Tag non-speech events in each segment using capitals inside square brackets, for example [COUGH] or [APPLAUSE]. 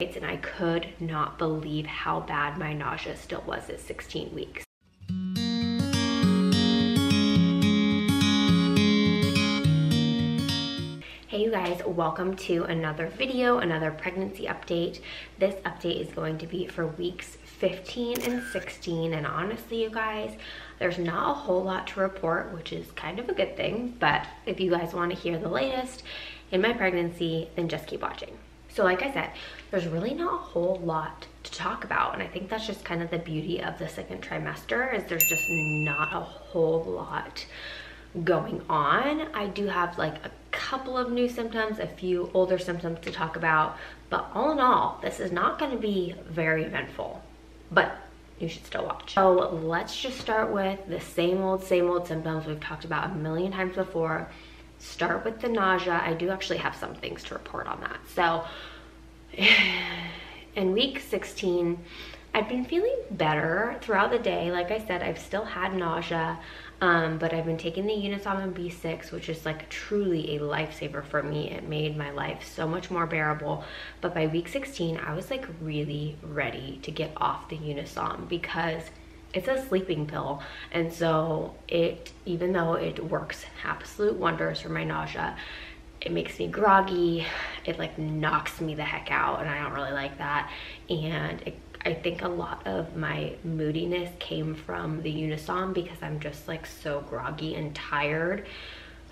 and I could not believe how bad my nausea still was at 16 weeks. Hey you guys, welcome to another video, another pregnancy update. This update is going to be for weeks 15 and 16 and honestly you guys, there's not a whole lot to report, which is kind of a good thing, but if you guys want to hear the latest in my pregnancy, then just keep watching. So like I said, there's really not a whole lot to talk about. And I think that's just kind of the beauty of the second trimester is there's just not a whole lot going on. I do have like a couple of new symptoms, a few older symptoms to talk about, but all in all, this is not gonna be very eventful, but you should still watch. So let's just start with the same old, same old symptoms we've talked about a million times before start with the nausea. I do actually have some things to report on that. So [SIGHS] in week 16, I've been feeling better throughout the day. Like I said, I've still had nausea, um, but I've been taking the Unisom B6, which is like truly a lifesaver for me. It made my life so much more bearable. But by week 16, I was like really ready to get off the Unisom because it's a sleeping pill. And so it even though it works absolute wonders for my nausea it makes me groggy. It like knocks me the heck out and i don't really like that. And it, i think a lot of my moodiness came from the unisom because i'm just like so groggy and tired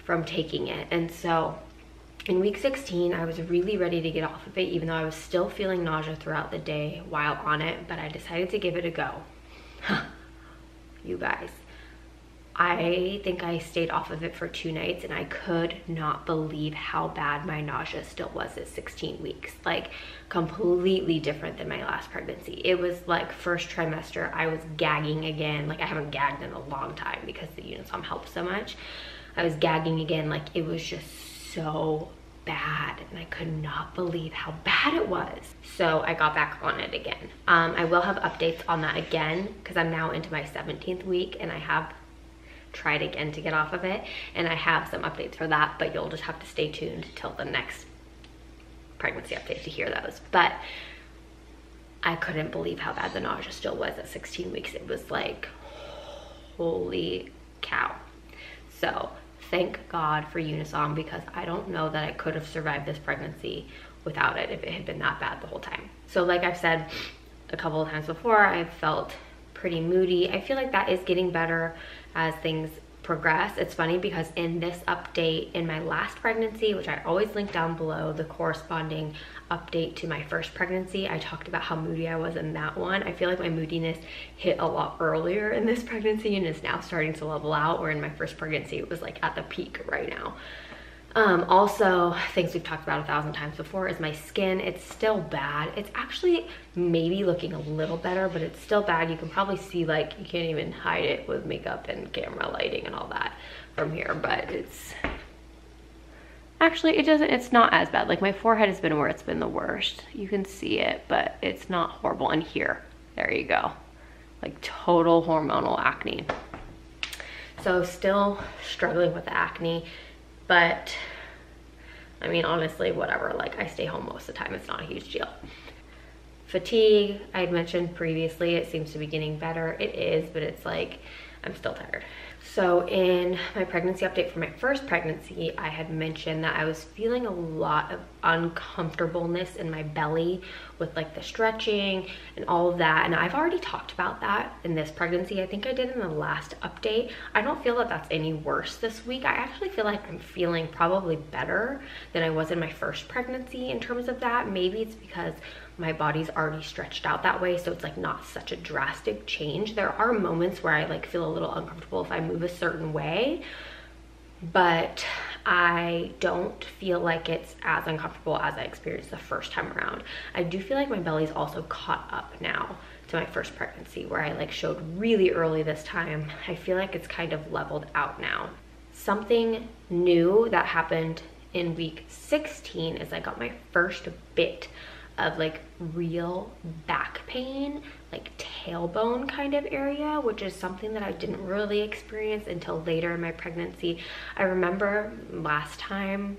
from taking it. And so in week 16 i was really ready to get off of it even though i was still feeling nausea throughout the day while on it but i decided to give it a go you guys. I think I stayed off of it for two nights and I could not believe how bad my nausea still was at 16 weeks. Like completely different than my last pregnancy. It was like first trimester, I was gagging again. Like I haven't gagged in a long time because the Unisom um, helped so much. I was gagging again. Like it was just so bad and I could not believe how bad it was. So I got back on it again. Um, I will have updates on that again because I'm now into my 17th week and I have tried again to get off of it and I have some updates for that but you'll just have to stay tuned till the next pregnancy update to hear those. But I couldn't believe how bad the nausea still was at 16 weeks. It was like, holy cow. So thank God for Unisom because I don't know that I could have survived this pregnancy without it if it had been that bad the whole time. So like I've said a couple of times before, I've felt pretty moody. I feel like that is getting better as things progress. It's funny because in this update in my last pregnancy, which I always link down below, the corresponding update to my first pregnancy, I talked about how moody I was in that one. I feel like my moodiness hit a lot earlier in this [LAUGHS] pregnancy and is now starting to level out, where in my first pregnancy, it was like at the peak right now. Um, also, things we've talked about a thousand times before is my skin. It's still bad. It's actually maybe looking a little better, but it's still bad. You can probably see like, you can't even hide it with makeup and camera lighting and all that from here, but it's, actually it doesn't, it's not as bad. Like my forehead has been where it's been the worst. You can see it, but it's not horrible. And here, there you go. Like total hormonal acne. So still struggling with the acne but I mean, honestly, whatever. Like, I stay home most of the time. It's not a huge deal. Fatigue, I had mentioned previously, it seems to be getting better. It is, but it's like, I'm still tired. So in my pregnancy update for my first pregnancy, I had mentioned that I was feeling a lot of uncomfortableness in my belly with like the stretching and all of that. And I've already talked about that in this pregnancy. I think I did in the last update. I don't feel that that's any worse this week. I actually feel like I'm feeling probably better than I was in my first pregnancy in terms of that. Maybe it's because my body's already stretched out that way so it's like not such a drastic change there are moments where i like feel a little uncomfortable if i move a certain way but I don't feel like it's as uncomfortable as I experienced the first time around. I do feel like my belly's also caught up now to my first pregnancy where I like showed really early this time. I feel like it's kind of leveled out now. Something new that happened in week 16 is I got my first bit of like real back pain, like tailbone kind of area, which is something that I didn't really experience until later in my pregnancy. I remember last time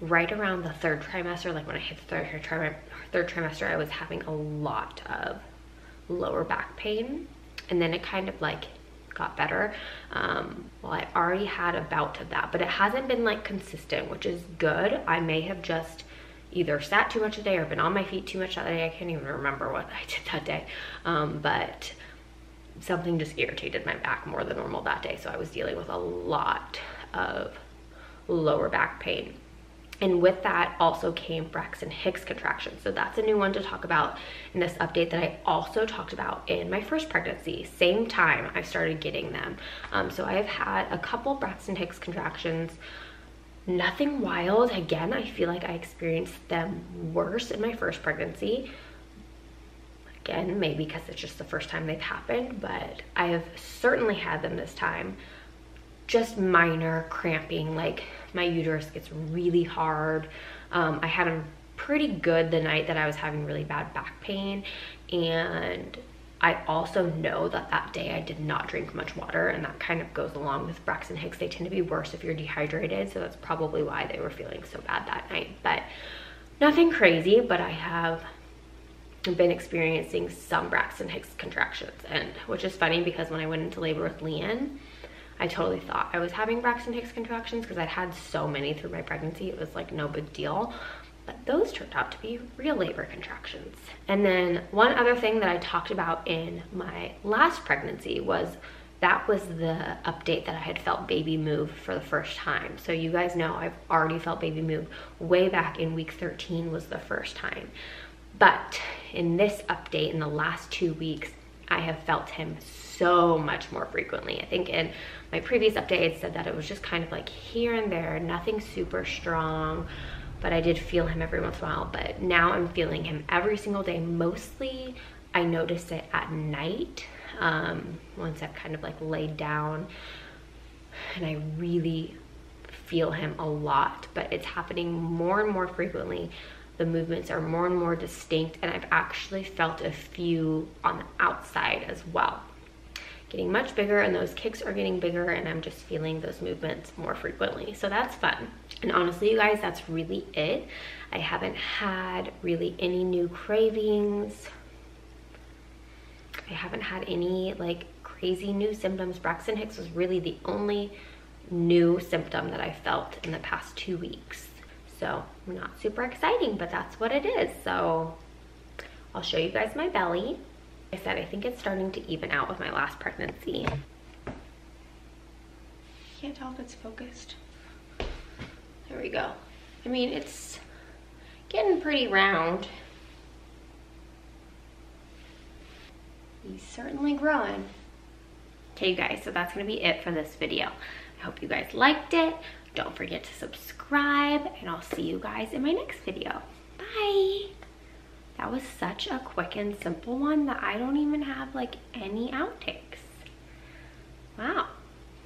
right around the third trimester, like when I hit the third, trimester, third trimester, I was having a lot of lower back pain. And then it kind of like got better. Um, well, I already had a bout of that, but it hasn't been like consistent, which is good. I may have just either sat too much a day or been on my feet too much that day. I can't even remember what [LAUGHS] I did that day. Um, but something just irritated my back more than normal that day. So I was dealing with a lot of lower back pain. And with that also came Braxton Hicks contractions. So that's a new one to talk about in this update that I also talked about in my first pregnancy. Same time I started getting them. Um, so I have had a couple Braxton Hicks contractions. Nothing wild. Again, I feel like I experienced them worse in my first pregnancy. Again, maybe because it's just the first time they've happened, but I have certainly had them this time. Just minor cramping, like my uterus gets really hard. Um, I had them pretty good the night that I was having really bad back pain and I also know that that day I did not drink much water and that kind of goes along with Braxton Hicks. They tend to be worse if you're dehydrated. So that's probably why they were feeling so bad that night. But nothing crazy, but I have been experiencing some Braxton Hicks contractions and which is funny because when I went into labor with Lian, I totally thought I was having Braxton Hicks contractions because I'd had so many through my pregnancy. It was like no big deal. But those turned out to be real labor contractions. And then one other thing that I talked about in my last pregnancy was that was the update that I had felt baby move for the first time. So you guys know I've already felt baby move way back in week 13 was the first time. But in this update in the last two weeks, I have felt him so much more frequently. I think in my previous update, I said that it was just kind of like here and there, nothing super strong, but I did feel him every once in a while. But now I'm feeling him every single day. Mostly I notice it at night um, once I've kind of like laid down and I really feel him a lot, but it's happening more and more frequently the movements are more and more distinct and I've actually felt a few on the outside as well. Getting much bigger and those kicks are getting bigger and I'm just feeling those movements more frequently. So that's fun. And honestly, you guys, that's really it. I haven't had really any new cravings. I haven't had any like crazy new symptoms. Braxton Hicks was really the only new symptom that I felt in the past two weeks. So not super exciting, but that's what it is. So I'll show you guys my belly. I said, I think it's starting to even out with my last pregnancy. Can't tell if it's focused. There we go. I mean, it's getting pretty round. He's certainly growing. Okay, you guys, so that's gonna be it for this video. I hope you guys liked it. Don't forget to subscribe and I'll see you guys in my next video. Bye. That was such a quick and simple one that I don't even have like any outtakes. Wow,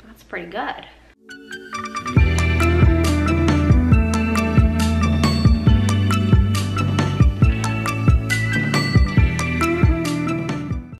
that's pretty good.